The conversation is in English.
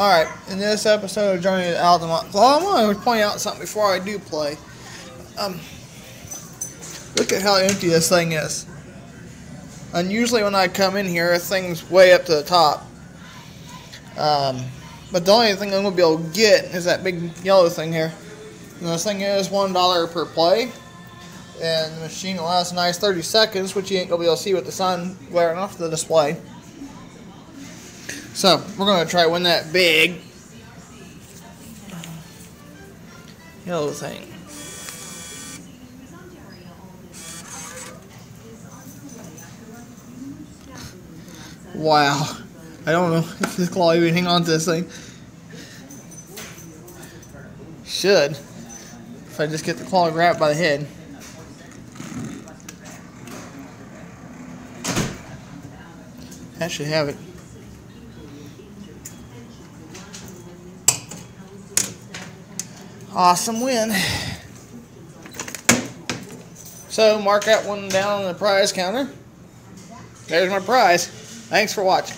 Alright, in this episode of Journey to Altamont, well, I want to point out something before I do play. Um, look at how empty this thing is. And usually when I come in here, thing's way up to the top. Um, but the only thing I'm going to be able to get is that big yellow thing here. And this thing is $1 per play. And the machine will last a nice 30 seconds, which you ain't going to be able to see with the sun glaring off the display. So, we're going to try win that big yellow thing. Wow. I don't know if this claw even hang on to this thing. Should. If I just get the claw grabbed by the head. That should have it. Awesome win. So, mark that one down on the prize counter. There's my prize. Thanks for watching.